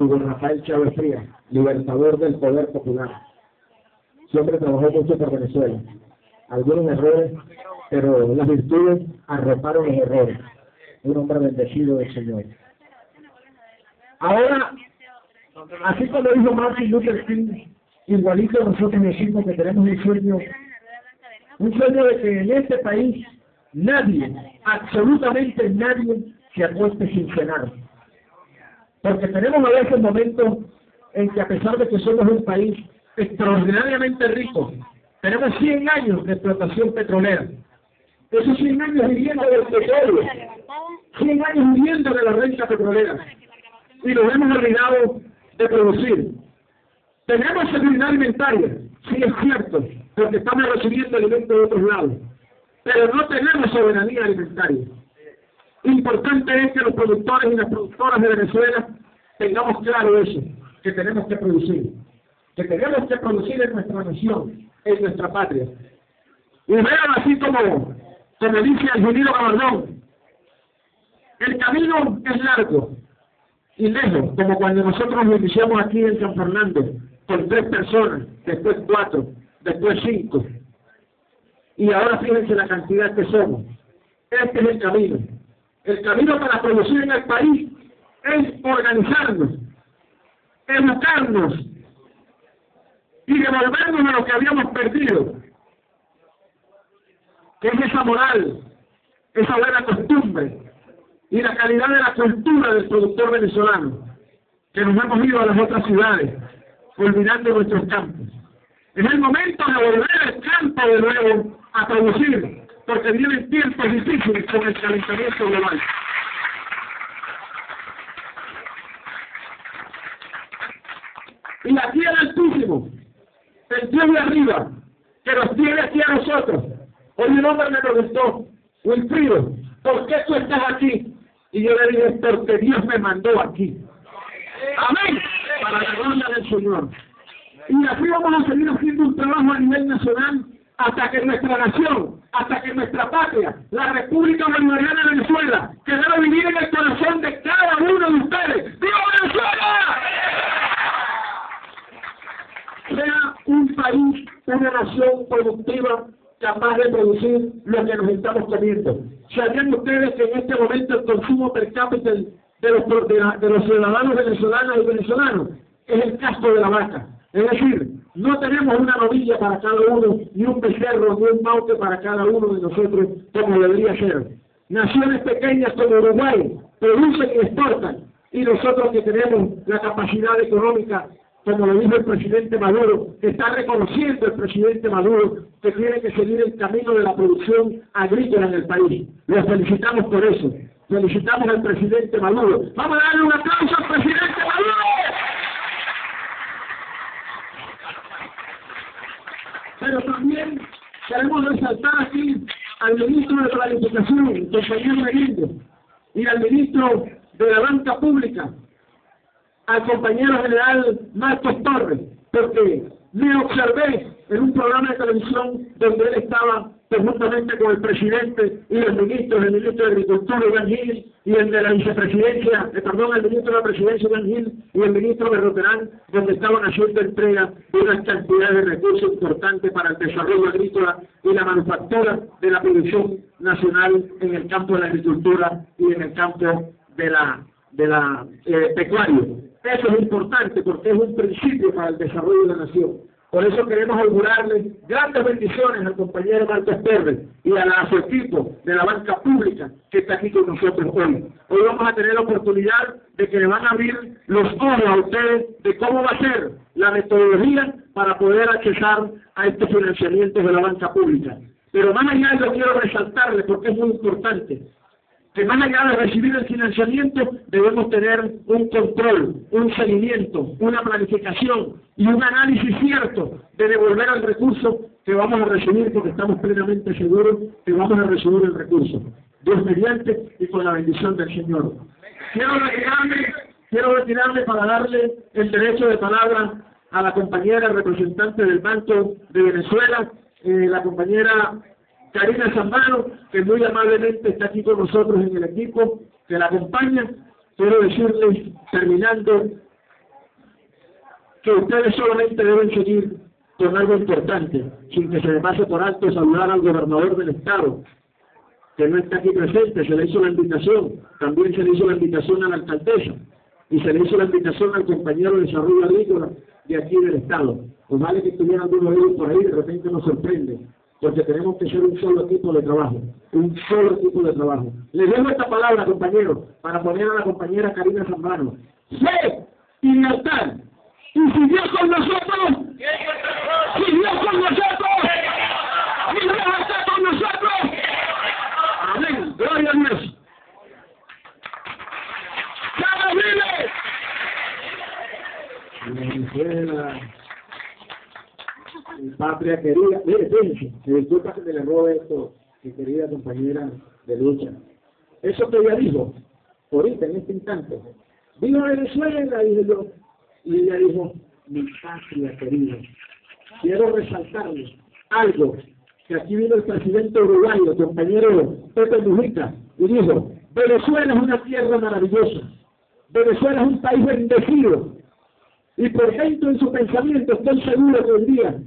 Hugo Rafael Chávez Frías, libertador del poder popular. Siempre trabajó mucho por Venezuela. Algunos errores, pero las virtudes arroparon los errores. Un hombre bendecido del Señor. Ahora, así como dijo Martin Luther King, igualito nosotros decimos que tenemos un sueño, un sueño de que en este país nadie, absolutamente nadie, se acueste sin cenar. Porque tenemos a veces momentos en que a pesar de que somos un país extraordinariamente rico, tenemos 100 años de explotación petrolera. Esos 100 años viviendo del petróleo, 100 años viviendo de la renta petrolera. Y nos hemos olvidado de producir. Tenemos seguridad alimentaria, sí es cierto, porque estamos recibiendo alimentos de otros lados. Pero no tenemos soberanía alimentaria. Importante es que los productores y las productoras de Venezuela tengamos claro eso, que tenemos que producir, que tenemos que producir en nuestra nación, en nuestra patria. Y vean así como, como dice el ingeniero Gabardón, el camino es largo y lejos, como cuando nosotros nos iniciamos aquí en San Fernando, con tres personas, después cuatro, después cinco. Y ahora fíjense la cantidad que somos. Este es el camino. El camino para producir en el país es organizarnos, educarnos y devolvernos a lo que habíamos perdido, que es esa moral, esa buena costumbre y la calidad de la cultura del productor venezolano, que nos hemos ido a las otras ciudades, olvidando nuestros campos. Es el momento de volver al campo de nuevo a producir, porque vienen tiempos difíciles con el calentamiento global. Y aquí el Altísimo, el Dios de arriba, que nos tiene aquí a nosotros. Hoy un hombre me preguntó, Wilfrido, ¿por qué tú estás aquí? Y yo le dije, porque Dios me mandó aquí. Amén. Para la gloria del Señor. Y así vamos a seguir haciendo un trabajo a nivel nacional hasta que nuestra nación, hasta que nuestra patria, la República Bolivariana de Venezuela, que debe vivir en el corazón de cada uno de ustedes. ¡Viva Venezuela! Sea un país, una nación productiva capaz de producir lo que nos estamos comiendo. ¿Sabían ustedes que en este momento el consumo per cápita de los, de, los ciudadanos venezolanos y venezolanos es el casco de la vaca? Es decir, no tenemos una novilla para cada uno, ni un becerro, ni un maute para cada uno de nosotros, como debería ser. Naciones pequeñas como Uruguay producen y exportan, y nosotros que tenemos la capacidad económica, como lo dijo el presidente Maduro, que está reconociendo el presidente Maduro que tiene que seguir el camino de la producción agrícola en el país. Los felicitamos por eso. Felicitamos al presidente Maduro. Vamos a darle un aplauso al presidente Maduro. Pero también queremos resaltar aquí al ministro de Planificación, compañero Meguillo, y al ministro de la Banca Pública, al compañero general Marcos Torres, porque me observé en un programa de televisión donde él estaba conjuntamente con el presidente y los ministros, el ministro de Agricultura, Iván Gil, y el de la vicepresidencia, eh, perdón, el ministro de la presidencia, Iván Gil, y el ministro de Roterán, donde estaban haciendo entrega de una cantidad de recursos importantes para el desarrollo agrícola y la manufactura de la producción nacional en el campo de la agricultura y en el campo de la, de la eh, pecuario. Eso es importante porque es un principio para el desarrollo de la nación. Por eso queremos augurarle grandes bendiciones al compañero Marcos Pérez y a, su equipo de la banca pública que está aquí con nosotros hoy. Hoy vamos a tener la oportunidad de que le van a abrir los ojos a ustedes de cómo va a ser la metodología para poder accesar a estos financiamientos de la banca pública. Pero más allá lo quiero resaltarle porque es muy importante que más allá de recibir el financiamiento, debemos tener un control, un seguimiento, una planificación y un análisis cierto de devolver el recurso que vamos a recibir, porque estamos plenamente seguros que vamos a recibir el recurso. Dios mediante y con la bendición del Señor. Quiero retirarme, quiero retirarme para darle el derecho de palabra a la compañera representante del Banco de Venezuela, eh, la compañera Karina Zambano, que muy amablemente está aquí con nosotros en el equipo, que la acompaña. Quiero decirles, terminando, que ustedes solamente deben seguir con algo importante, sin que se le pase por alto saludar al gobernador del estado, que no está aquí presente, se le hizo la invitación, también se le hizo la invitación a la alcaldesa, y se le hizo la invitación al compañero de desarrollo agrícola de aquí del estado. Pues vale que estuvieran algunos de ellos por ahí, de repente nos sorprende, porque tenemos que ser un solo equipo de trabajo, un solo equipo de trabajo. Les dejo esta palabra, compañero, para poner a la compañera Karina Zambrano. Y lealtad. Y si Dios con nosotros, si Dios con nosotros, si Dios está con nosotros, amén, gloria a Dios. ¡Cada vive! Venezuela, mi querida, mire, fíjense, me disculpa que me le robe esto, mi querida compañera de lucha. Eso que ella dijo, ahorita, en este instante, viva Venezuela, dije yo, y ella dijo, mi patria querida. Quiero resaltarles algo, que aquí vino el presidente uruguayo, compañero Pepe Mujica, y dijo, Venezuela es una tierra maravillosa, Venezuela es un país bendecido, y por dentro en su pensamiento estoy seguro que hoy día,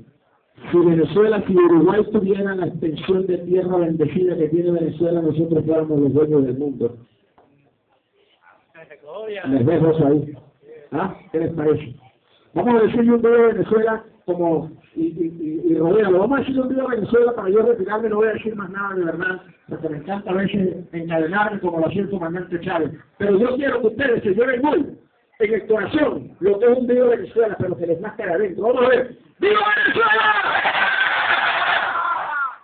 si Venezuela, si Uruguay tuviera la extensión de tierra bendecida que tiene Venezuela, nosotros fuéramos los dueños del mundo. Les dejo ahí. ¿Ah? ¿Qué les parece? Vamos a decirle un video de Venezuela como y, y, y, rodearlo. Vamos a decirle un video de Venezuela para yo retirarme, no voy a decir más nada de verdad, porque me encanta a veces encadenarme como lo hacía el comandante Chávez. Pero yo quiero que ustedes se lleven muy en el corazón lo que es un video de Venezuela, pero que les nazca de adentro. Vamos a ver. ¡Viva Venezuela!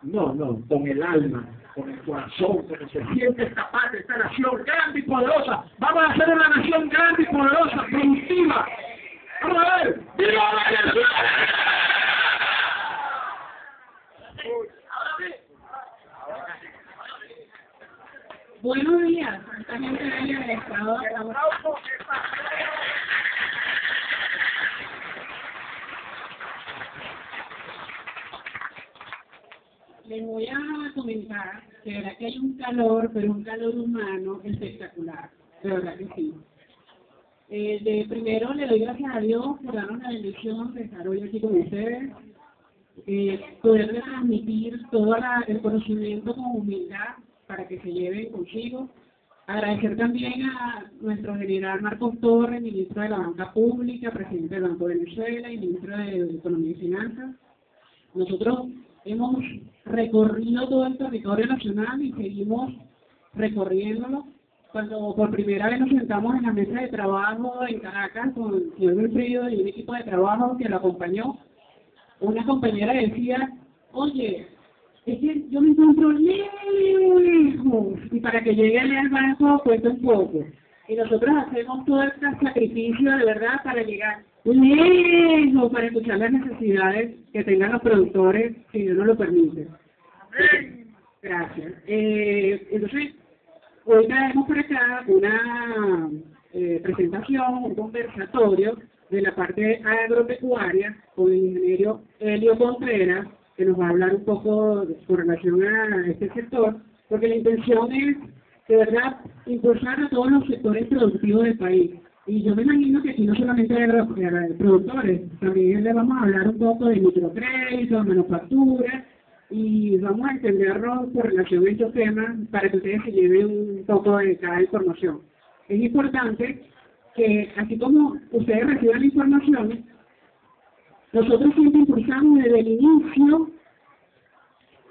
No, no, con el alma con el corazón, que se siente capaz de esta nación grande y poderosa. Vamos a hacer una nación grande y poderosa, productiva. Vamos a ver. ¡Viva Venezuela! Buenos días, esta gente del Estado. Les voy a comentar que de verdad que hay un calor, pero un calor humano espectacular, de verdad que sí. Eh, de primero le doy gracias a Dios por darnos la bendición de estar hoy aquí con ustedes, eh, poder transmitir todo el conocimiento con humildad para que se lleven consigo. Agradecer también a nuestro general Marcos Torres, ministro de la Banca Pública, presidente del Banco de Venezuela y ministro de Economía y Finanzas. Nosotros hemos recorrido todo el territorio nacional y seguimos recorriéndolo. Cuando por primera vez nos sentamos en la mesa de trabajo en Caracas con el señor Wilfrido y un equipo de trabajo que lo acompañó, una compañera decía, oye, es que yo me encuentro lejos y para que llegue al banco cuesta un poco. Y nosotros hacemos todo este sacrificio de verdad para llegar lejos, para escuchar las necesidades que tengan los productores, si Dios nos lo permite. Gracias. Eh, entonces, hoy traemos por acá una eh, presentación, un conversatorio de la parte agropecuaria con el ingeniero Helio Contreras, que nos va a hablar un poco con relación a este sector, porque la intención es, de verdad, impulsar a todos los sectores productivos del país. Y yo me imagino que aquí no solamente hay productores, también le vamos a hablar un poco de microcréditos, manufactura, y vamos a entenderlo por relación a estos temas para que ustedes se lleven un poco de cada información. Es importante que, así como ustedes reciban la información, nosotros siempre impulsamos desde el inicio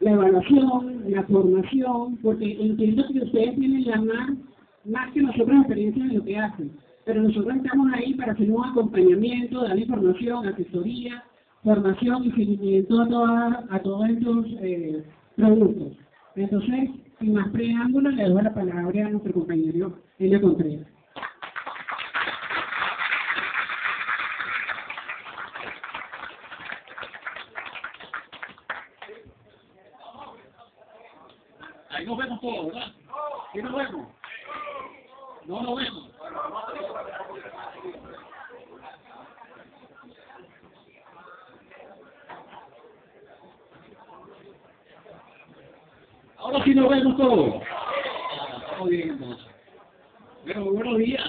la evaluación, la formación, porque entiendo que ustedes tienen la más, más que nosotros experiencia en lo que hacen, pero nosotros estamos ahí para hacer un acompañamiento, dar información, asesoría, formación y seguimiento a, a todos estos eh, productos. Entonces, sin más preámbulos, le doy la palabra a nuestro compañero Elio Contreras. Ahí nos vemos todos, ¿verdad? ¿Sí nos vemos? No nos vemos. Ahora sí. Bueno, buenos días.